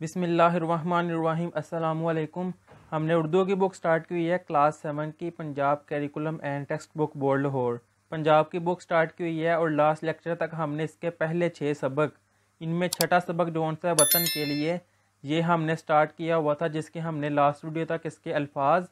बिसमीम अस्सलाम हमने उर्दू की बुक स्टार्ट की हुई है, क्लास सेवन की, Punjab curriculum and textbook board Lahore Punjab की बुक स्टार्ट की हुई है और लास्ट लेक्चर तक हमने इसके पहले छः सबक, इनमें छठा सबक जो सा वतन के लिए, ये हमने स्टार्ट किया हुआ था, जिसके हमने लास्ट वीडियो तक इसके अल्फाज,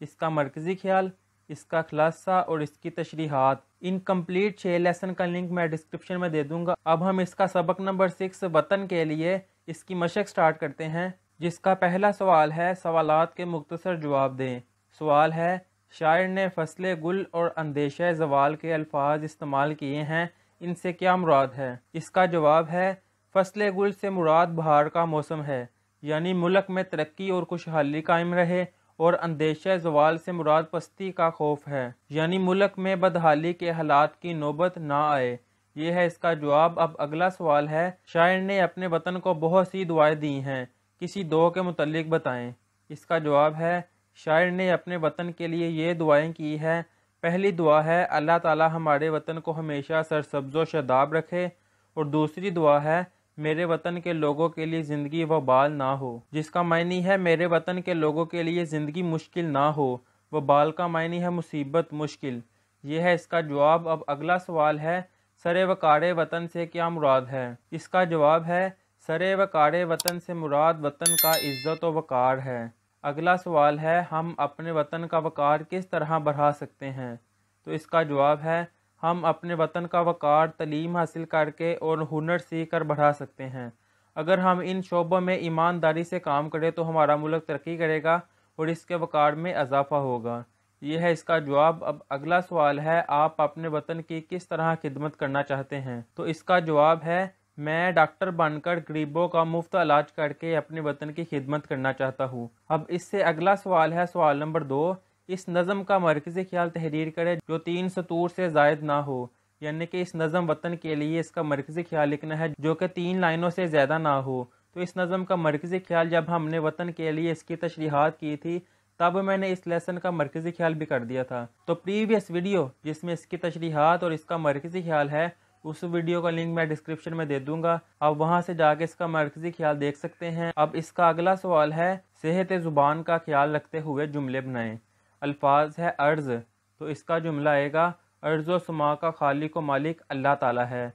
इसका मरकज़ी ख्याल, इसका खुलासा और इसकी तशरीहत। इन कंप्लीट छः लेसन का लिंक मैं डिस्क्रिप्शन में दे दूँगा। अब हम इसका सबक नंबर सिक्स, वतन के लिए इसकी मशक स्टार्ट करते हैं, जिसका पहला सवाल है सवालात के मुख्तसर जवाब दें। सवाल है, शायर ने फ़सल, गुल और अंदेश जवाल के अल्फाज इस्तेमाल किए हैं, इनसे क्या मुराद है? इसका जवाब है, फ़सल, गुल से मुराद बहार का मौसम है, यानी मुल्क में तरक्की और खुशहाली कायम रहे और अंदेशा जवाल से मुराद पस्ती का खौफ है, यानी मुल्क में बदहाली के हालात की नौबत ना आए। ये है इसका जवाब। अब अगला सवाल है, शायर ने अपने वतन को बहुत सी दुआएँ दी हैं, किसी दो के मुतलिक बताएँ। इसका जवाब है, शायर ने अपने वतन के लिए ये दुआएँ की है। पहली दुआ है, अल्लाह ताला हमारे वतन को हमेशा सरसब्ज़ शदाब रखे। और दूसरी दुआ है, मेरे वतन के लोगों के लिए ज़िंदगी व बाल ना हो, जिसका मायनी है, मेरे वतन के लोगों के लिए ज़िंदगी मुश्किल ना हो, व बाल का मायनी है मुसीबत मुश्किल। ये है इसका जवाब। अब अगला सवाल है सरे वकार वतन से क्या मुराद है? इसका जवाब है सरे वकार वतन से मुराद वतन का इज़्ज़त व वक़ार है। अगला सवाल है, हम अपने वतन का वक़ार किस तरह बढ़ा सकते हैं? तो इसका जवाब है, हम अपने वतन का वक़ार तलीम हासिल करके और हुनर सीख कर बढ़ा सकते हैं। अगर हम इन शोबों में ईमानदारी से काम करें तो हमारा मुल्क तरक्की करेगा और इसके वक़ार में इजाफ़ा होगा। ये है इसका जवाब। अब अगला सवाल है, आप अपने वतन की किस तरह खिदमत करना चाहते हैं? तो इसका जवाब है, मैं डॉक्टर बनकर गरीबों का मुफ़्त इलाज करके अपने वतन की खिदमत करना चाहता हूँ। अब इससे अगला सवाल है, सवाल नंबर दो, इस नज़म का मरकज़ी ख्याल तहरीर करे जो तीन सतूर से जायद ना हो। यानी कि इस नज़म वतन के लिए इसका मरकज़ी ख्याल लिखना है जो कि तीन लाइनों से ज़्यादा ना हो। तो इस नज़म का मरकज़ी ख्याल जब हमने वतन के लिए इसकी तशरीहत की थी तब मैंने इस लेसन का मरकज़ी ख्याल भी कर दिया था। तो प्रीवियस वीडियो जिसमें इसकी तशरीहत और इसका मरकज़ी ख्याल है, उस वीडियो का लिंक मैं डिस्क्रिप्शन में दे दूँगा। आप वहाँ से जाके इसका मरकजी ख्याल देख सकते हैं। अब इसका अगला सवाल है, सेहत ज़ुबान का ख्याल रखते हुए जुमले बनाएँ। अल्फाज है अर्ज़। तो इसका जुमला आएगा, अर्ज़ समा का खालिक व मालिक अल्लाह ताला है।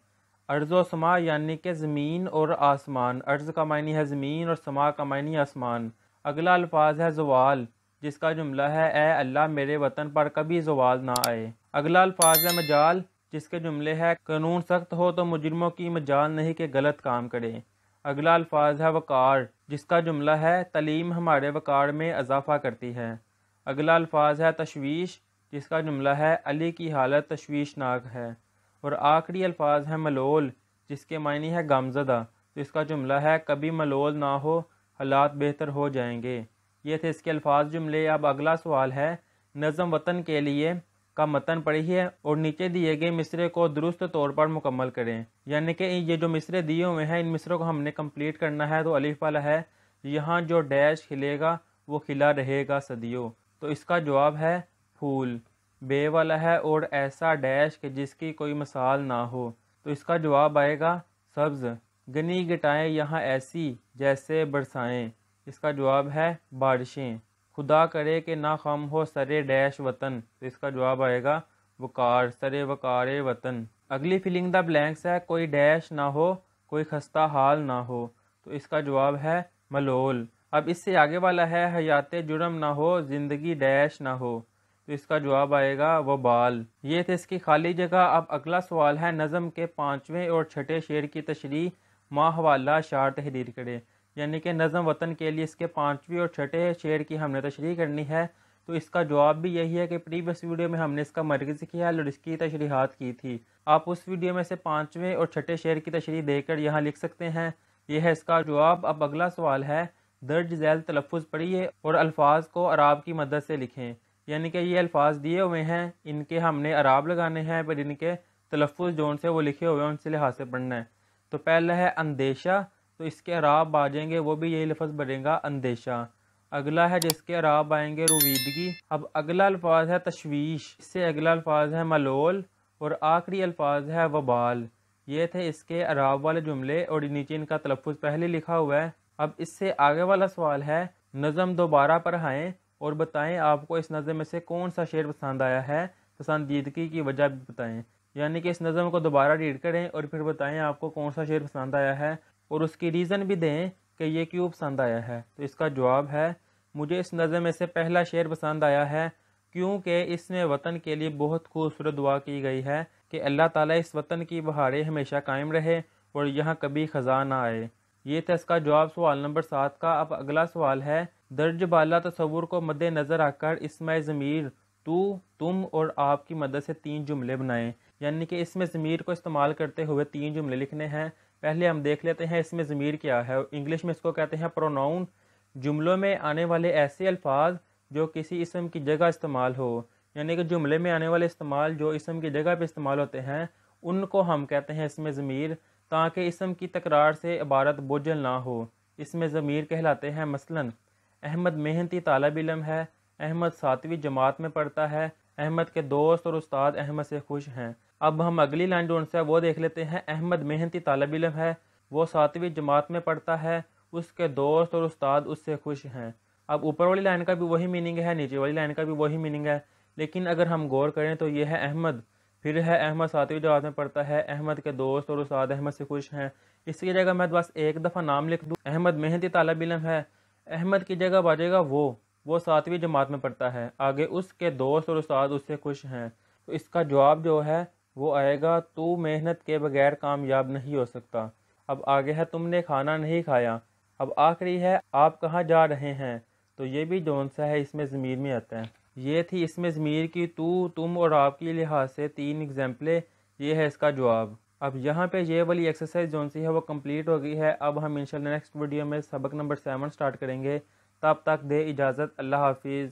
अर्ज़ समा यानी कि ज़मीन और आसमान। अर्ज़ का मायनी है ज़मीन और समा का मायनी आसमान। अगला अल्फाज है जवाल। जिसका जुमला है ए अल्लाह, मेरे वतन पर कभी जवाल ना आए। अगला अल्फाज है, मजाल। जिसके जुमले है, कानून सख्त हो तो मुजरमों की मजाल नहीं कि गलत काम करें। अगला अल्फाज है, वक़ार। जिसका जुमला है, तलीम हमारे वक़ार में इजाफ़ा करती है। अगला अल्फाज है, तशवीश। जिसका जुमला है, अली की हालत तशवीशनाक है। और आखिरी अल्फाज है, मलोल। जिसके मायनी है, गमजदा। तो इसका जुमला है, कभी मलोल ना हो, हालात बेहतर हो जाएँगे। ये थे इसके अल्फाज जुमले। अब अगला सवाल है, नज़म वतन के लिए का मतन पढ़िए और नीचे दिए गए मिसरे को दुरुस्त तौर पर मुकम्मल करें। यानी कि ये जो मिसरे दिए हुए हैं, इन मिसरों को हमने कंप्लीट करना है। तो अलिफ वाला है, यहाँ जो डैश खिलेगा, वो खिला रहेगा सदियों। तो इसका जवाब है फूल। बे वाला है, और ऐसा डैश कि जिसकी कोई मिसाल ना हो। तो इसका जवाब आएगा, सब्ज़। गनी गिटाएँ यहाँ ऐसी, जैसे बरसाएँ। इसका जवाब है बारिशें। खुदा करे कि ना खम हो सरे डैश वतन। तो इसका जवाब आएगा, वकार, सरे वकार वतन। अगली फिलिंग द ब्लैंक्स है, कोई डैश ना हो, कोई खस्ता हाल ना हो। तो इसका जवाब है मलोल। अब इससे आगे वाला है, हयात जुर्म ना हो, ज़िंदगी डैश ना हो। तो इसका जवाब आएगा वो बाल ये थे इसकी खाली जगह। अब अगला सवाल है, नज़म के पाँचवें और छठे शेर की तशरी माह शार तहरीर करे। यानी कि नज़म वतन के लिए इसके पाँचवीं और छठे शेर की हमने तशरी करनी है। तो इसका जवाब भी यही है कि प्रीवियस वीडियो में हमने इसका मरकज़ी ख्याल और इसकी तशरीहत की थी। आप उस वीडियो में से पाँचवें और छठे शेर की तशरी देकर यहाँ लिख सकते हैं। यह है इसका जवाब। अब अगला सवाल है, दर्ज झैल तलफ़ पढ़िए और अल्फाज को अराब की मदद से लिखें। यानी कि ये अल्फाज दिए हुए हैं, इनके हमने अराब लगाने हैं, पर इनके तलफ़ जोन से वो लिखे हुए हैं, उनसे लिहाज से पढ़ना है। तो पहला है, अंदेशा। तो इसके अराब आ जाएँगे, वो भी यही लफ्ज़ बनेगा, अंदेशा। अगला है जिसके अराब आएँगे रुवीदगी। अब अगला अल्फाज है तशवीश, इससे अगला अल्फाज है मलोल, और आखिरी अल्फाज है वबाल। ये थे इसके अराब वाले जुमले, और नीचे इनका तलफ़ पहले लिखा हुआ है। अब इससे आगे वाला सवाल है, नज़म दोबारा पढ़ाएँ और बताएँ आपको इस नज़म में से कौन सा शेर पसंद आया है? पसंदीदगी की वजह भी बताएँ। यानी कि इस नज़म को दोबारा रीड करें, और फिर बताएँ आपको कौन सा शेर पसंद आया है। और उसकी रीज़न भी दें कि ये क्यों पसंद आया है। तो इसका जवाब है, मुझे इस नज़म में से पहला शेर पसंद आया है, क्योंकि इसमें वतन के लिए बहुत खूबसूरत दुआ की गई है कि अल्लाह ताला इस वतन की बहारें हमेशा कायम रहे और यहाँ कभी ख़जा ना आए। ये था इसका जवाब सवाल नंबर सात का। अब अगला सवाल है, दर्ज बाला तस्वुर को मद्देनज़र आकर इसमें ज़मीर, तू, तुम और आपकी मदद से तीन जुमले बनाएँ। यानी कि इसमें ज़मीर को इस्तेमाल करते हुए तीन जुमले लिखने हैं। पहले हम देख लेते हैं इसमें ज़मीर क्या है। इंग्लिश में इसको कहते हैं प्रोनाउन जुमलों में आने वाले ऐसे अल्फाज जो किसी इसम की जगह इस्तेमाल हो, यानी कि जुमले में आने वाले इस्तेमाल जो इसम की जगह पर इस्तेमाल होते हैं, उनको हम कहते हैं इसमें ज़मीर, ताकि इसम की तकरार से इबारत बोझल ना हो। इसमें ज़मीर कहलाते हैं मसलन। अहमद मेहनती तालब इलम है। अहमद सातवीं जमात में पढ़ता है। अहमद के दोस्त और उस्ताद अहमद से खुश हैं। अब हम अगली लाइन जो उनसे वो देख लेते हैं, अहमद मेहनती तालब इलम है, वो सातवीं जमात में पढ़ता है, उसके दोस्त और उस्ताद उससे खुश हैं। अब ऊपर वाली लाइन का भी वही मीनिंग है, नीचे वाली लाइन का भी वही मीनिंग है, लेकिन अगर हम गौर करें तो ये है अहमद, फिर है अहमद सातवीं जमात में पढ़ता है, अहमद के दोस्त और उस्ताद अहमद से खुश हैं। इसकी जगह मैं बस एक दफ़ा नाम लिख दूँ, अहमद मेहनती तालब इलम है, अहमद की जगह बाजेगा वो वो सातवीं जमात में पढ़ता है, आगे उसके दोस्त और उस्ताद उससे खुश हैं। तो इसका जवाब जो है वो आएगा, तू मेहनत के बगैर कामयाब नहीं हो सकता। अब आगे है, तुमने खाना नहीं खाया। अब आखिरी है, आप कहाँ जा रहे हैं? तो ये भी जौन सा है, इसमें ज़मीर में आता है। ये थी इसमें ज़मीर की तू, तुम और आपकी लिहाज से तीन एग्जाम्पलें। ये है इसका जवाब। अब यहाँ पे ये वाली एक्सरसाइज जौन सी है, वो कंप्लीट हो गई है। अब हम इंशाल्लाह नेक्स्ट वीडियो में सबक नंबर सेवन स्टार्ट करेंगे। तब तक दे इजाज़त, अल्लाह हाफिज़।